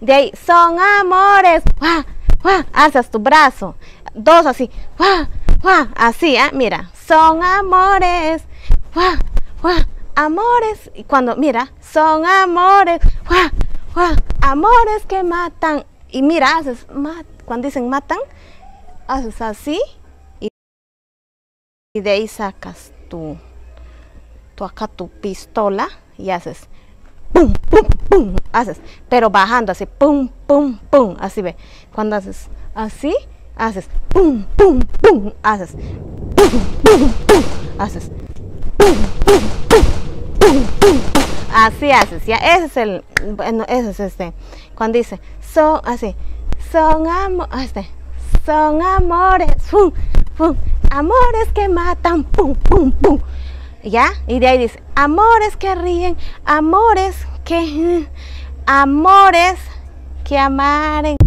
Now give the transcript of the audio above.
De ahí, son amores. ¡Guau! ¡Guau! Haces tu brazo. Dos así. Así, ¿eh? Mira. Son amores. Amores. Y cuando, mira, son amores. Amores que matan. Y mira, haces, mat, cuando dicen matan, haces así. Y, y de ahí sacas tu, tu acá tu pistola y haces pum, pum, haces, pero bajando así, pum, pum, pum, así ve. Cuando haces así, haces pum, pum, pum, haces pum, pum, haces pum, pum. Así haces, ya, ese es el, bueno, ese es este, cuando dice, son, así, son amores, este, son amores, pum, pum, amores que matan, pum, pum, pum. ¿Ya? Y de ahí dice, amores que ríen, amores que... Amores que amaren.